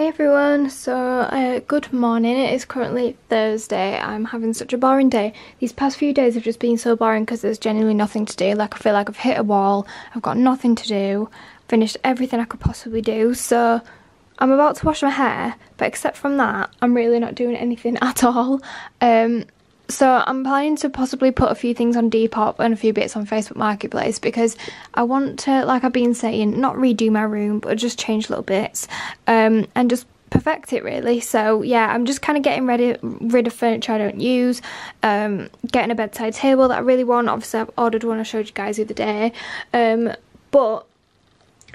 Hey everyone, so uh, good morning. It is currently Thursday. I'm having such a boring day. These past few days have just been so boring because there's genuinely nothing to do. Like I feel like I've hit a wall. I've got nothing to do. Finished everything I could possibly do. So I'm about to wash my hair, but except from that, I'm really not doing anything at all. Um, so I'm planning to possibly put a few things on Depop and a few bits on Facebook Marketplace because I want to, like I've been saying, not redo my room, but just change little bits um, and just perfect it really. So yeah, I'm just kind of getting ready, rid of furniture I don't use, um, getting a bedside table that I really want. Obviously, I've ordered one I showed you guys the other day, um, but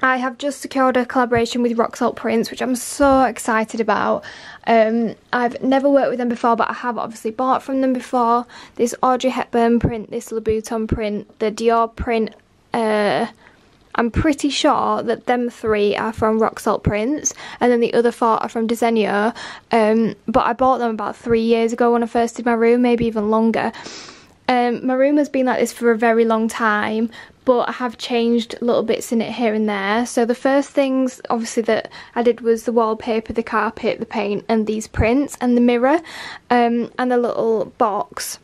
I have just secured a collaboration with Rock Salt Prints, which I'm so excited about. Um, I've never worked with them before, but I have obviously bought from them before. This Audrey Hepburn print, this Louboutin print, the Dior print. Uh, I'm pretty sure that them three are from Rock Salt Prints, and then the other four are from Desenio. Um, but I bought them about three years ago when I first did my room, maybe even longer. Um, my room has been like this for a very long time, but I have changed little bits in it here and there. So the first things, obviously, that I did was the wallpaper, the carpet, the paint, and these prints, and the mirror, um, and the little box.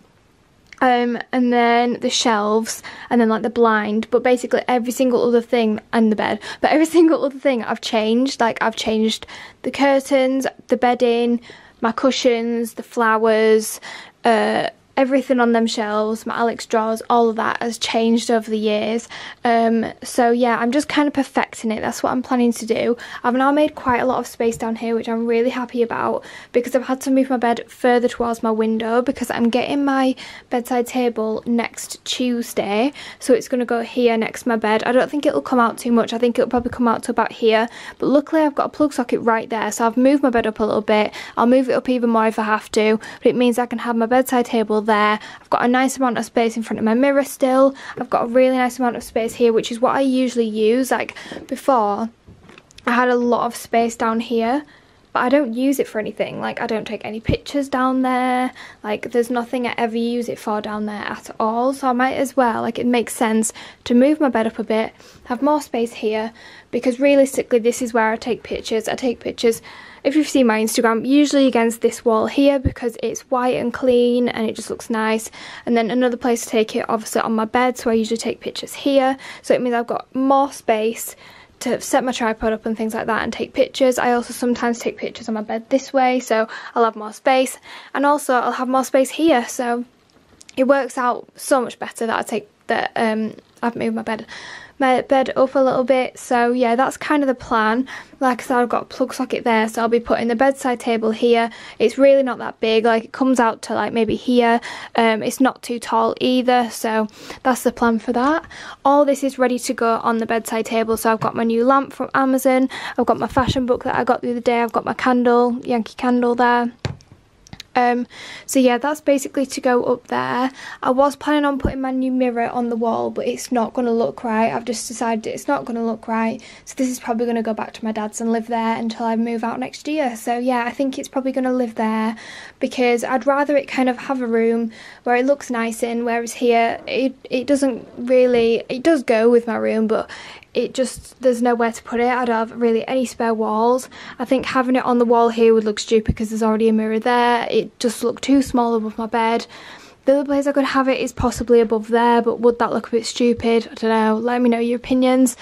Um, and then the shelves, and then like the blind, but basically every single other thing, and the bed, but every single other thing I've changed. Like I've changed the curtains, the bedding, my cushions, the flowers, uh, everything on them shelves, my Alex drawers, all of that has changed over the years. Um, so yeah, I'm just kind of perfecting it. That's what I'm planning to do. I've now made quite a lot of space down here, which I'm really happy about because I've had to move my bed further towards my window because I'm getting my bedside table next Tuesday. So it's going to go here next to my bed. I don't think it'll come out too much. I think it'll probably come out to about here. But luckily I've got a plug socket right there. So I've moved my bed up a little bit. I'll move it up even more if I have to. But it means I can have my bedside table there. I've got a nice amount of space in front of my mirror still. I've got a really nice amount of space here, which is what I usually use. Like before, I had a lot of space down here, but I don't use it for anything. Like I don't take any pictures down there. Like there's nothing I ever use it for down there at all. So I might as well, like it makes sense to move my bed up a bit, have more space here, because realistically this is where I take pictures. I take pictures if you've seen my Instagram, usually against this wall here because it's white and clean and it just looks nice. And then another place to take it, obviously on my bed, so I usually take pictures here. So it means I've got more space to set my tripod up and things like that and take pictures. I also sometimes take pictures on my bed this way, so I'll have more space. And also I'll have more space here, so it works out so much better that I take that um, I've moved my bed my bed up a little bit. So yeah that's kind of the plan. Like I said I've got a plug socket there so I'll be putting the bedside table here. It's really not that big like it comes out to like maybe here. Um, it's not too tall either so that's the plan for that. All this is ready to go on the bedside table. So I've got my new lamp from Amazon. I've got my fashion book that I got the other day. I've got my candle Yankee candle there um, so yeah, that's basically to go up there. I was planning on putting my new mirror on the wall, but it's not going to look right. I've just decided it's not going to look right. So this is probably going to go back to my dad's and live there until I move out next year. So yeah, I think it's probably going to live there because I'd rather it kind of have a room where it looks nice in, whereas here it, it doesn't really, it does go with my room, but it just there's nowhere to put it. I don't have really any spare walls. I think having it on the wall here would look stupid because there's already a mirror there. It just looked too small above my bed. The other place I could have it is possibly above there but would that look a bit stupid? I don't know. Let me know your opinions.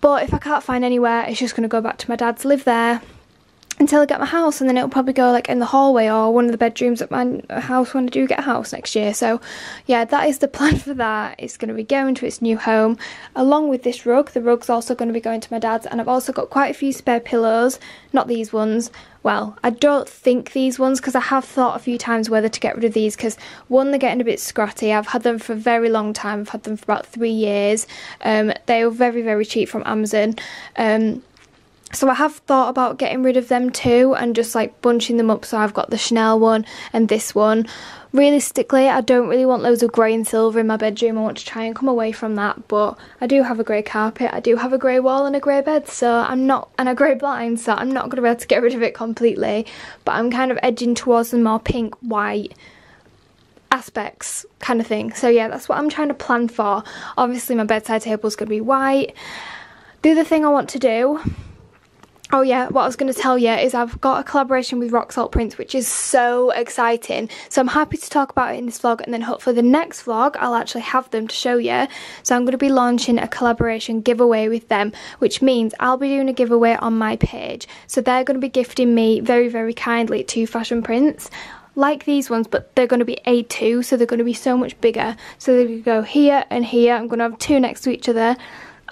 But if I can't find anywhere it's just going to go back to my dad's live there until I get my house and then it'll probably go like in the hallway or one of the bedrooms at my house when I do get a house next year. So yeah, that is the plan for that. It's going to be going to its new home along with this rug. The rug's also going to be going to my dad's and I've also got quite a few spare pillows, not these ones. Well, I don't think these ones because I have thought a few times whether to get rid of these because one, they're getting a bit scratty. I've had them for a very long time. I've had them for about three years. Um, they were very, very cheap from Amazon. Um, so I have thought about getting rid of them too and just like bunching them up so I've got the Chanel one and this one. Realistically, I don't really want loads of grey and silver in my bedroom. I want to try and come away from that, but I do have a grey carpet, I do have a grey wall and a grey bed, so I'm not, and a grey blind, so I'm not going to be able to get rid of it completely, but I'm kind of edging towards the more pink, white aspects kind of thing. So yeah, that's what I'm trying to plan for. Obviously my bedside table is going to be white. The other thing I want to do Oh yeah, what I was going to tell you is I've got a collaboration with Rock Salt Prints, which is so exciting. So I'm happy to talk about it in this vlog, and then hopefully the next vlog I'll actually have them to show you. So I'm going to be launching a collaboration giveaway with them, which means I'll be doing a giveaway on my page. So they're going to be gifting me very, very kindly two fashion prints like these ones but they're going to be A2 so they're going to be so much bigger so they go here and here I'm going to have two next to each other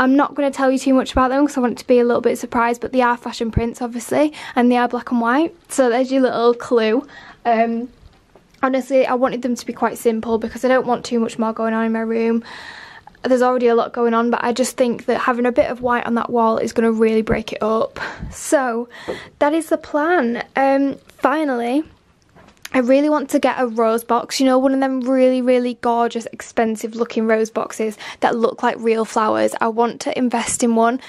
I'm not going to tell you too much about them because I want it to be a little bit surprised, but they are fashion prints, obviously, and they are black and white. So there's your little clue. Um, honestly, I wanted them to be quite simple because I don't want too much more going on in my room. There's already a lot going on, but I just think that having a bit of white on that wall is going to really break it up. So that is the plan. Um, finally, I really want to get a rose box, you know, one of them really, really gorgeous, expensive looking rose boxes that look like real flowers. I want to invest in one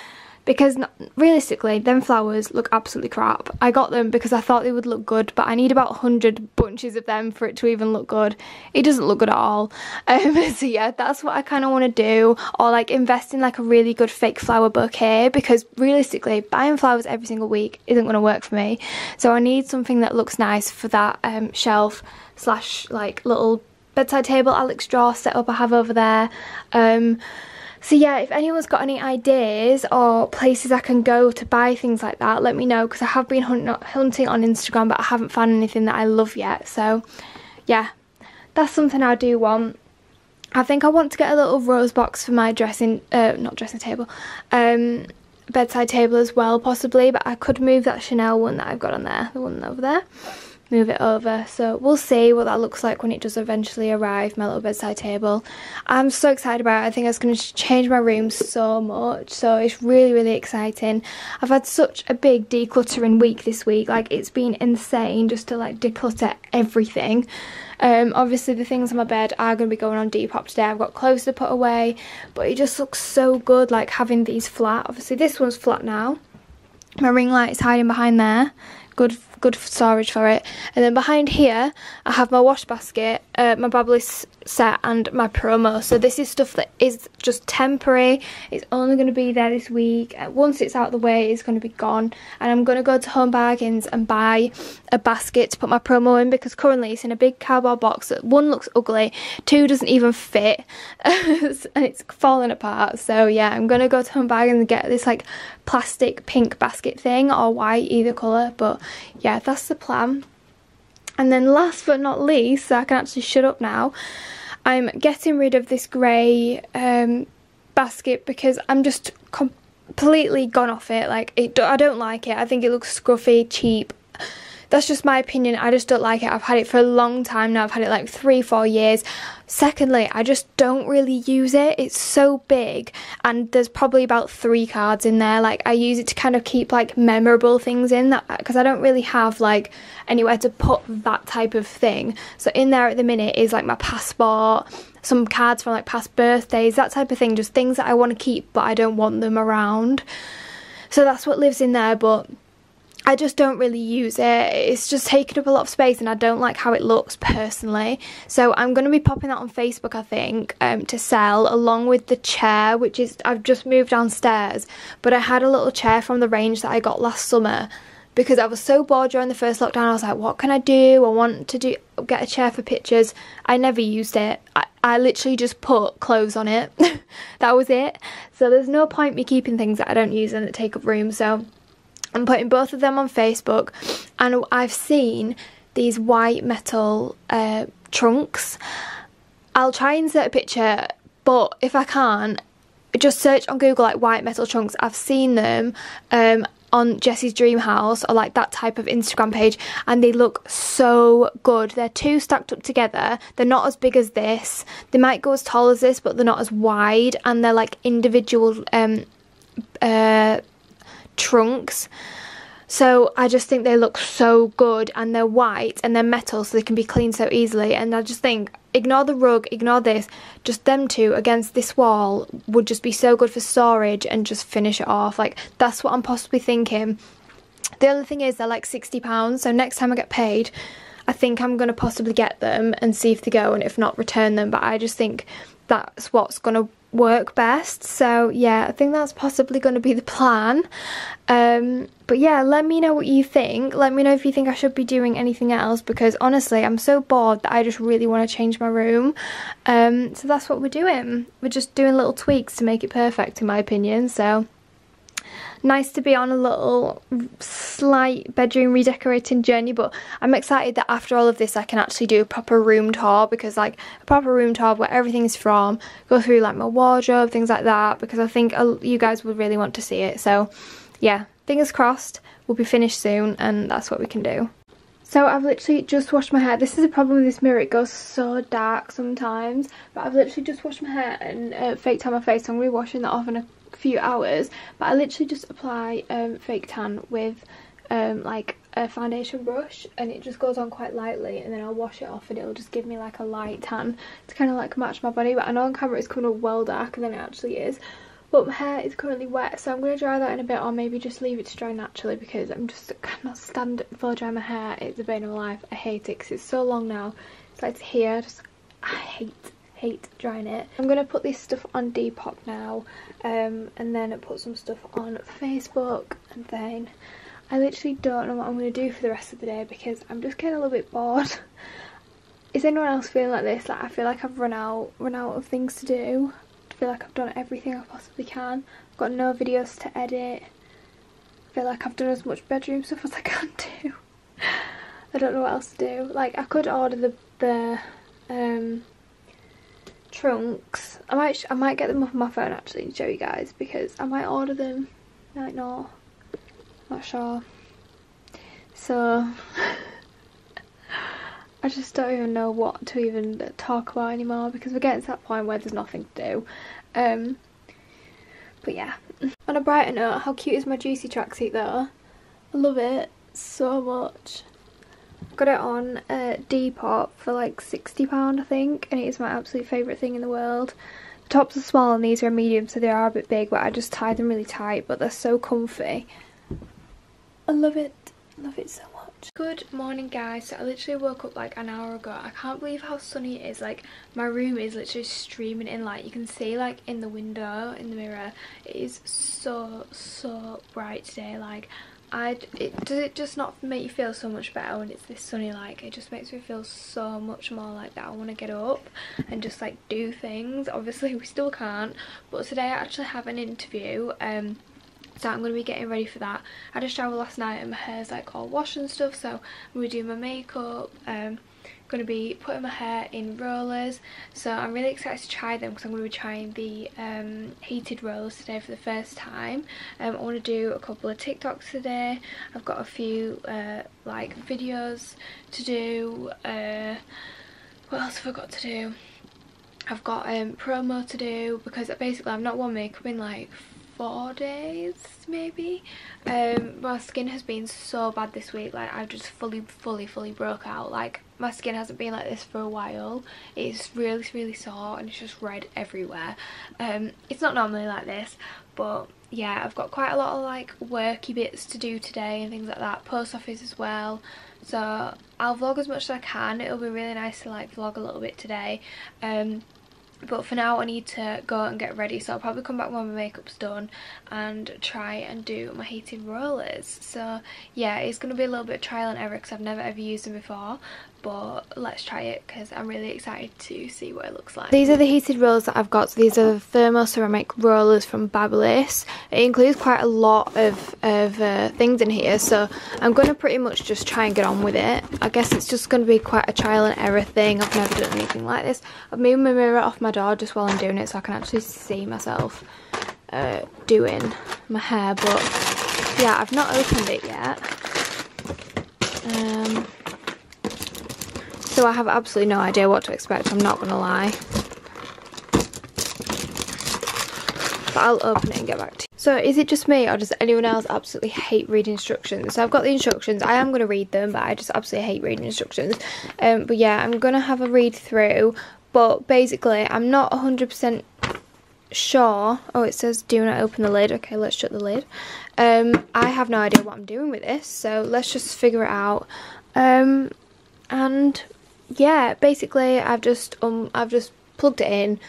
because realistically them flowers look absolutely crap. I got them because I thought they would look good but I need about 100 bunches of them for it to even look good. It doesn't look good at all. Um, so yeah that's what I kind of want to do. Or like invest in like a really good fake flower bouquet because realistically buying flowers every single week isn't going to work for me. So I need something that looks nice for that um, shelf slash like little bedside table Alex drawer setup I have over there. Um, so yeah, if anyone's got any ideas or places I can go to buy things like that, let me know because I have been hunt hunting on Instagram but I haven't found anything that I love yet. So yeah, that's something I do want. I think I want to get a little rose box for my dressing, uh, not dressing table, um, bedside table as well possibly, but I could move that Chanel one that I've got on there, the one over there move it over so we'll see what that looks like when it does eventually arrive my little bedside table I'm so excited about it I think it's going to change my room so much so it's really really exciting I've had such a big decluttering week this week like it's been insane just to like declutter everything um, obviously the things on my bed are going to be going on Depop today. I've got clothes to put away, but it just looks so good like having these flat. Obviously this one's flat now. My ring light is hiding behind there. Good good storage for it. And then behind here, I have my wash basket, uh, my Babyliss set and my promo. So this is stuff that is just temporary. It's only going to be there this week. Uh, once it's out of the way, it's going to be gone. And I'm going to go to Home Bargains and buy a basket to put my promo in because currently it's in a big cardboard box one looks ugly, two doesn't even fit, and it's falling apart. So yeah, I'm going to go to Home Bargains and get this like plastic pink basket thing or white, either colour. But yeah, that's the plan. And then last but not least, so I can actually shut up now, I'm getting rid of this grey um, basket because I'm just completely gone off it. Like, it, I don't like it. I think it looks scruffy, cheap. That's just my opinion. I just don't like it. I've had it for a long time now. I've had it like three, four years. Secondly, I just don't really use it. It's so big and there's probably about three cards in there. Like I use it to kind of keep like memorable things in that because I don't really have like anywhere to put that type of thing. So in there at the minute is like my passport, some cards from like past birthdays, that type of thing. Just things that I want to keep but I don't want them around. So that's what lives in there but I just don't really use it. It's just taken up a lot of space and I don't like how it looks personally. So I'm going to be popping that on Facebook, I think, um, to sell along with the chair, which is, I've just moved downstairs. But I had a little chair from the range that I got last summer because I was so bored during the first lockdown. I was like, what can I do? I want to do get a chair for pictures. I never used it. I, I literally just put clothes on it. that was it. So there's no point me keeping things that I don't use and that take up room. So I'm putting both of them on Facebook and I've seen these white metal uh, trunks. I'll try and insert a picture but if I can't just search on Google like white metal trunks. I've seen them um, on Jessie's Dream House or like that type of Instagram page and they look so good. They're two stacked up together. They're not as big as this. They might go as tall as this but they're not as wide and they're like individual um, uh, trunks. So I just think they look so good and they're white and they're metal so they can be cleaned so easily and I just think ignore the rug, ignore this, just them two against this wall would just be so good for storage and just finish it off. Like that's what I'm possibly thinking. The other thing is they're like £60 so next time I get paid I think I'm going to possibly get them and see if they go and if not return them but I just think that's what's going to work best. So yeah I think that's possibly going to be the plan. Um, but yeah let me know what you think. Let me know if you think I should be doing anything else because honestly I'm so bored that I just really want to change my room. Um, so that's what we're doing. We're just doing little tweaks to make it perfect in my opinion so nice to be on a little slight bedroom redecorating journey but I'm excited that after all of this I can actually do a proper room tour because like a proper room tour where everything's from go through like my wardrobe things like that because I think you guys would really want to see it so yeah fingers crossed we'll be finished soon and that's what we can do so I've literally just washed my hair. This is a problem with this mirror. It goes so dark sometimes. But I've literally just washed my hair and uh, fake tan my face. So I'm going to be washing that off in a few hours but I literally just apply um, fake tan with um, like a foundation brush and it just goes on quite lightly and then I'll wash it off and it'll just give me like a light tan to kind of like match my body. But I know on camera it's coming up well darker than it actually is but my hair is currently wet so I'm going to dry that in a bit or maybe just leave it to dry naturally because I'm just cannot stand blow dry my hair. It's a bane of my life. I hate it because it's so long now. It's like here just I hate hate drying it. I'm going to put this stuff on Depop now um, and then put some stuff on Facebook and then I literally don't know what I'm going to do for the rest of the day because I'm just getting a little bit bored. Is anyone else feeling like this? Like I feel like I've run out, run out of things to do. I feel like I've done everything I possibly can. I've got no videos to edit. I feel like I've done as much bedroom stuff as I can do. I don't know what else to do. Like I could order the the um trunks. I might I might get them off my phone actually and show you guys because I might order them. Might not. Not sure. So I just don't even know what to even talk about anymore because we're getting to that point where there's nothing to do. Um, but yeah. On a brighter note, how cute is my juicy tracksuit though? I love it so much. Got it on uh, Depop for like £60 I think and it is my absolute favourite thing in the world. The tops are small and these are medium so they are a bit big but I just tie them really tight but they're so comfy. I love it. Love it so much. Good morning guys. So I literally woke up like an hour ago. I can't believe how sunny it is. Like my room is literally streaming in light. You can see like in the window, in the mirror. It is so, so bright today. Like I it does it just not make you feel so much better when it's this sunny like it just makes me feel so much more like that I want to get up and just like do things obviously we still can't but today I actually have an interview um so I'm going to be getting ready for that. I just showered last night and my hair's like all washed and stuff so I'm going to do my makeup um going to be putting my hair in rollers. So I'm really excited to try them because I'm going to be trying the um, heated rollers today for the first time. Um, I want to do a couple of TikToks today. I've got a few uh, like videos to do uh, what else have I got to do? I've got um, promo to do because basically I've not worn makeup in like four days maybe. Um my skin has been so bad this week like i've just fully fully fully broke out. Like my skin hasn't been like this for a while. It's really really sore and it's just red everywhere. Um it's not normally like this but yeah i've got quite a lot of like worky bits to do today and things like that post office as well. So i'll vlog as much as i can. It'll be really nice to like vlog a little bit today. Um but for now I need to go and get ready so I'll probably come back when my makeup's done and try and do my heated rollers. So yeah it's going to be a little bit of trial and error because I've never ever used them before but let's try it because I'm really excited to see what it looks like. These are the heated rollers that I've got. So these are the thermoceramic rollers from Babyliss. It includes quite a lot of, of uh, things in here so I'm going to pretty much just try and get on with it. I guess it's just going to be quite a trial and error thing. I've never done anything like this. I've moved my mirror off my door just while I'm doing it so I can actually see myself uh, doing my hair but yeah I've not opened it yet. Um, so I have absolutely no idea what to expect, I'm not going to lie. But I'll open it and get back to you. So is it just me or does anyone else absolutely hate reading instructions? So I've got the instructions. I am going to read them, but I just absolutely hate reading instructions. Um, but yeah, I'm going to have a read through. But basically, I'm not 100% sure. Oh, it says do not open the lid. Okay, let's shut the lid. Um, I have no idea what I'm doing with this, so let's just figure it out. Um, and yeah, basically, I've just um, I've just plugged it in.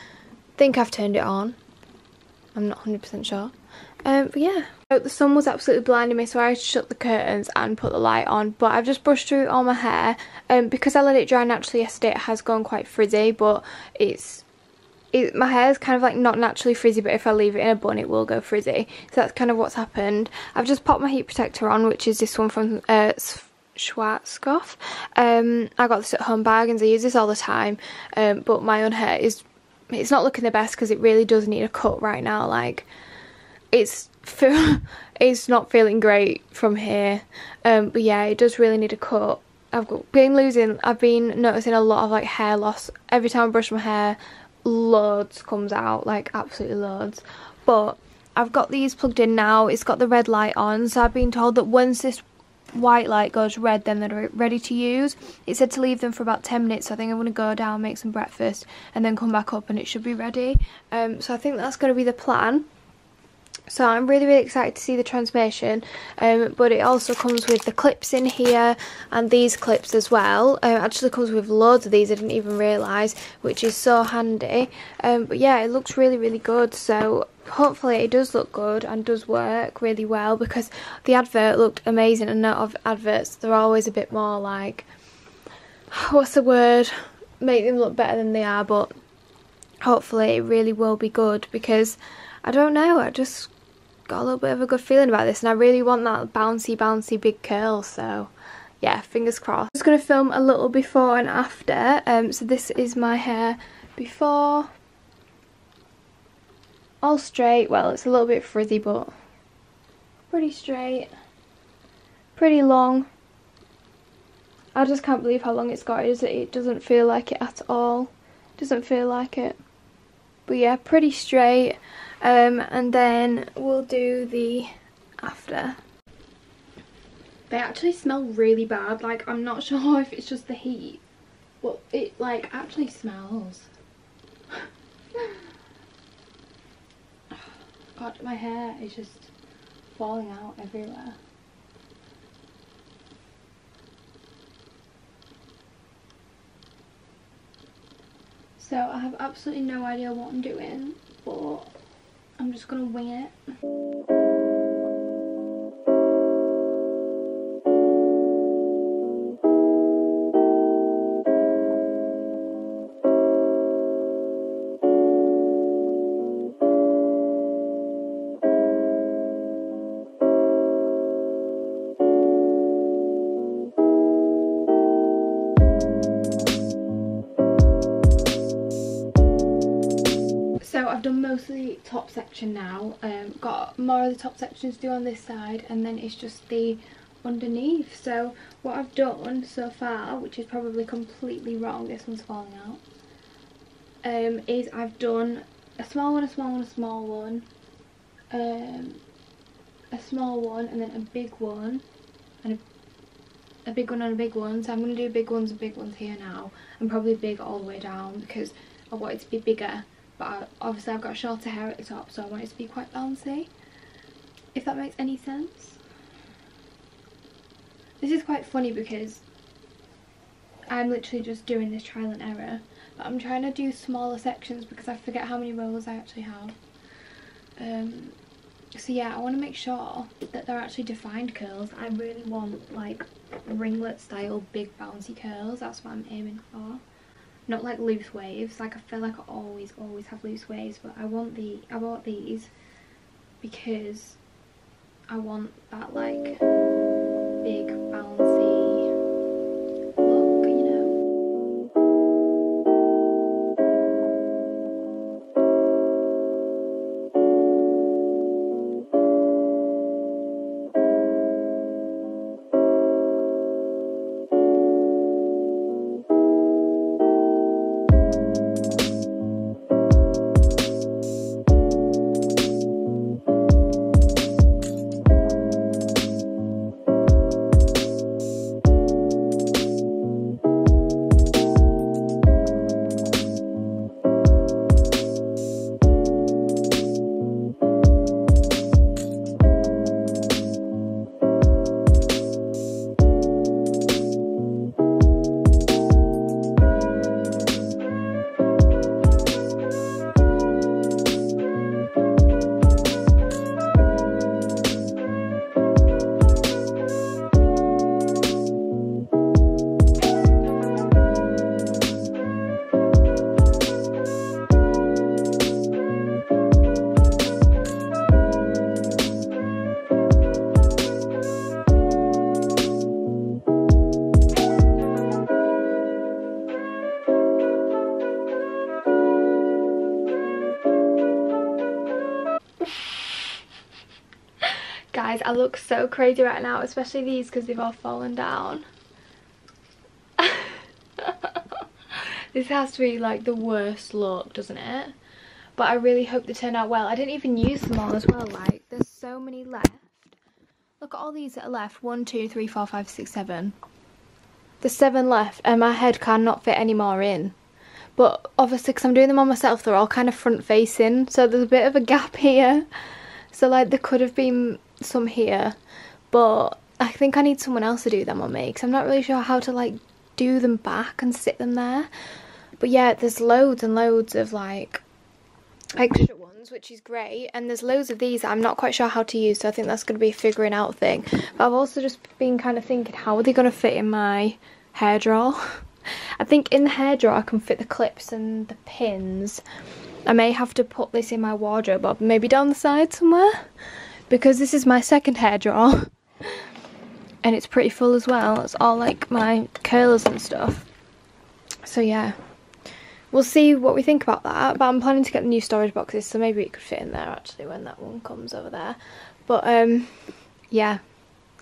Think I've turned it on. I'm not 100% sure. Um, but yeah. The sun was absolutely blinding me so I shut the curtains and put the light on but I've just brushed through all my hair um, because I let it dry naturally yesterday it has gone quite frizzy but it's it, my hair is kind of like not naturally frizzy but if I leave it in a bun it will go frizzy so that's kind of what's happened I've just popped my heat protector on which is this one from uh, Schwarzkopf. Um, I got this at Home Bargains. I use this all the time. Um, but my own hair is it's not looking the best because it really does need a cut right now. Like it's feel it's not feeling great from here. Um, but yeah it does really need a cut. I've been losing I've been noticing a lot of like hair loss. Every time I brush my hair loads comes out like absolutely loads. But I've got these plugged in now. It's got the red light on. So I've been told that once this white light goes red then they're ready to use. It said to leave them for about 10 minutes so I think I'm going to go down make some breakfast and then come back up and it should be ready. Um, so I think that's going to be the plan so I'm really really excited to see the transformation um, but it also comes with the clips in here and these clips as well. Um, actually comes with loads of these I didn't even realise which is so handy. Um, but yeah it looks really really good. So hopefully it does look good and does work really well because the advert looked amazing and out of adverts they're always a bit more like what's the word? Make them look better than they are but hopefully it really will be good because I don't know I just got a little bit of a good feeling about this and I really want that bouncy bouncy big curl so yeah fingers crossed. I'm just going to film a little before and after um, so this is my hair before all straight. Well it's a little bit frizzy but pretty straight pretty long. I just can't believe how long it's got. It, it doesn't feel like it at all. Doesn't feel like it. But yeah pretty straight um, and then we'll do the after. They actually smell really bad. Like, I'm not sure if it's just the heat. But it, like, actually smells. God, my hair is just falling out everywhere. So I have absolutely no idea what I'm doing, but I'm just gonna wing it. Mostly top section now. Um, got more of the top sections to do on this side and then it's just the underneath. So what I've done so far, which is probably completely wrong, this one's falling out, um, is I've done a small one, a small one, a small one, um, a small one and then a big one and a, a big one and a big one. So I'm going to do big ones and big ones here now and probably big all the way down because I want it to be bigger but obviously I've got shorter hair at the top so I want it to be quite bouncy. If that makes any sense. This is quite funny because I'm literally just doing this trial and error but I'm trying to do smaller sections because I forget how many rows I actually have. Um, so yeah I want to make sure that they're actually defined curls. I really want like ringlet style big bouncy curls. That's what I'm aiming for not like loose waves. Like I feel like I always always have loose waves but I want the I bought these because I want that like big I look so crazy right now, especially these because they've all fallen down. this has to be like the worst look, doesn't it? But I really hope they turn out well. I didn't even use them all as well. Like, there's so many left. Look at all these that are left. One, two, three, four, five, six, seven. There's seven left and my head cannot fit any more in. But obviously because I'm doing them on myself, they're all kind of front facing. So there's a bit of a gap here. So like there could have been some here. But I think I need someone else to do them on me. Because I'm not really sure how to like do them back and sit them there. But yeah, there's loads and loads of like extra ones which is great and there's loads of these I'm not quite sure how to use so I think that's going to be a figuring out thing but I've also just been kind of thinking how are they going to fit in my hair drawer I think in the hair drawer I can fit the clips and the pins I may have to put this in my wardrobe or maybe down the side somewhere because this is my second hair drawer and it's pretty full as well. It's all like my curlers and stuff. So yeah. We'll see what we think about that but I'm planning to get the new storage boxes so maybe it could fit in there actually when that one comes over there. But um yeah.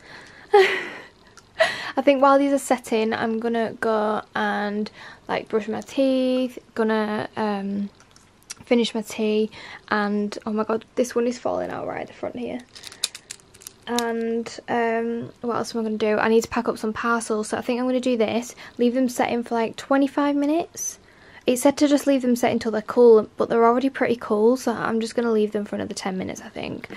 I think while these are setting I'm gonna go and like brush my teeth gonna um finish my tea and oh my god this one is falling out right at the front here and um, what else am I going to do? I need to pack up some parcels so I think I'm going to do this leave them setting for like 25 minutes it said to just leave them set until they're cool, but they're already pretty cool, so I'm just going to leave them for another 10 minutes, I think.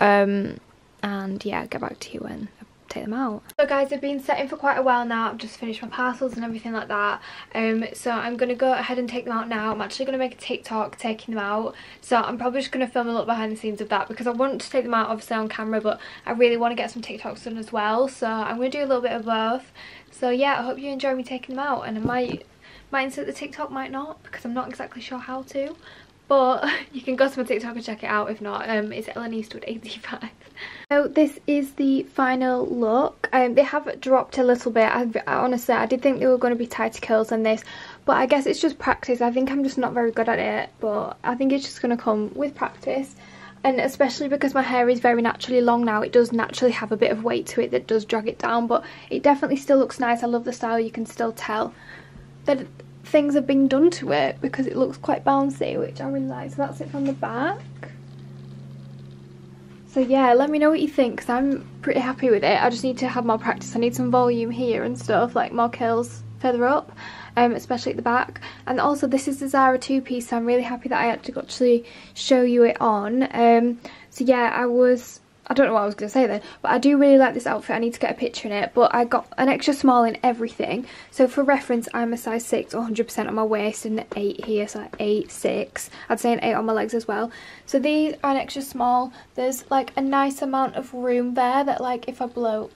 Um, and yeah, get back to you when take them out. So guys, I've been setting for quite a while now. I've just finished my parcels and everything like that. Um, so I'm going to go ahead and take them out now. I'm actually going to make a TikTok taking them out. So I'm probably just going to film a little behind the scenes of that because I want to take them out obviously on camera, but I really want to get some TikToks done as well. So I'm going to do a little bit of both. So yeah, I hope you enjoy me taking them out and I might might insert the TikTok, might not, because I'm not exactly sure how to. But you can go to my TikTok and check it out if not. Um, it's Ellen Eastwood 85. So this is the final look. Um, they have dropped a little bit. I, honestly, I did think they were going to be tighter curls than this. But I guess it's just practice. I think I'm just not very good at it. But I think it's just going to come with practice and especially because my hair is very naturally long now it does naturally have a bit of weight to it that does drag it down but it definitely still looks nice I love the style you can still tell that things have been done to it because it looks quite bouncy, which I really like. So that's it from the back. So yeah, let me know what you think because I'm pretty happy with it. I just need to have more practice. I need some volume here and stuff, like more curls further up, um, especially at the back. And also this is the Zara two-piece, so I'm really happy that I actually show you it on. Um, so yeah, I was I don't know what I was going to say then, but I do really like this outfit. I need to get a picture in it, but I got an extra small in everything. So for reference, I'm a size 6, 100% on my waist and 8 here, so 8, 6. I'd say an 8 on my legs as well. So these are an extra small. There's like a nice amount of room there that like if I blow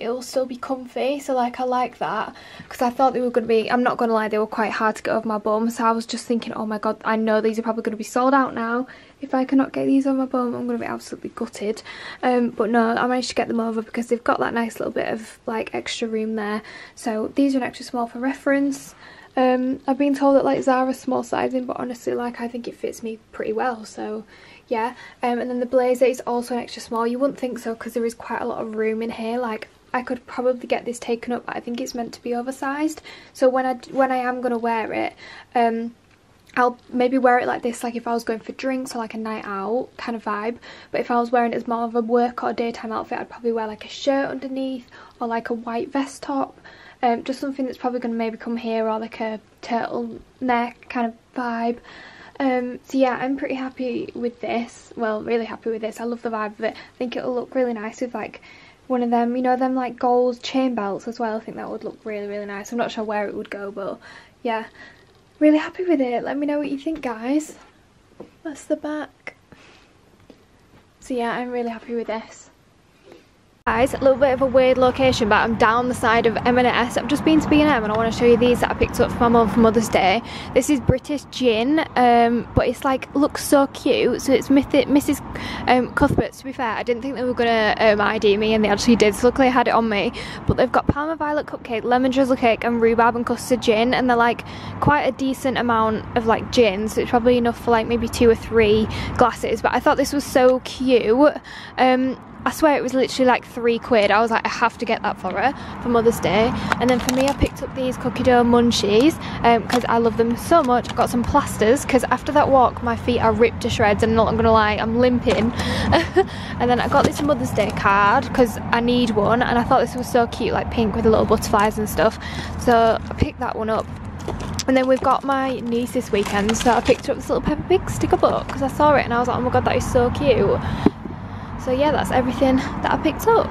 it'll still be comfy so like I like that because I thought they were going to be I'm not going to lie they were quite hard to get over my bum so I was just thinking oh my god I know these are probably going to be sold out now if I cannot get these on my bum I'm going to be absolutely gutted. Um, but no I managed to get them over because they've got that nice little bit of like extra room there. So these are an extra small for reference. Um, I've been told that like Zara's small sizing but honestly like I think it fits me pretty well so yeah. Um, and then the blazer is also an extra small. You wouldn't think so because there is quite a lot of room in here. Like I could probably get this taken up but I think it's meant to be oversized. So when I when I am going to wear it um I'll maybe wear it like this like if I was going for drinks or like a night out kind of vibe. But if I was wearing it as more of a work or daytime outfit I'd probably wear like a shirt underneath or like a white vest top. Um, just something that's probably going to maybe come here or like a turtleneck kind of vibe. Um, so yeah I'm pretty happy with this. Well really happy with this. I love the vibe of it. I think it'll look really nice with like one of them, you know, them like gold chain belts as well. I think that would look really, really nice. I'm not sure where it would go, but yeah, really happy with it. Let me know what you think, guys. That's the back. So yeah, I'm really happy with this guys a little bit of a weird location but I'm down the side of M&S I've just been to B&M and I want to show you these that I picked up for my mum for Mother's Day. This is British gin um, but it's like looks so cute. So it's Mrs um, Cuthbert's to be fair. I didn't think they were gonna um, ID me and they actually did. So luckily I had it on me. But they've got Parma Violet Cupcake lemon drizzle cake and rhubarb and custard gin and they're like quite a decent amount of like gin so it's probably enough for like maybe two or three glasses. But I thought this was so cute. Um, I swear it was literally like three quid. I was like, I have to get that for her for Mother's Day. And then for me, I picked up these cookie dough munchies because um, I love them so much. I got some plasters because after that walk, my feet are ripped to shreds and I'm not gonna lie, I'm limping. and then I got this Mother's Day card because I need one and I thought this was so cute, like pink with little butterflies and stuff. So I picked that one up. And then we've got my niece this weekend, so I picked up this little Peppa Pig sticker book because I saw it and I was like, oh my god, that is so cute. So yeah, that's everything that I picked up.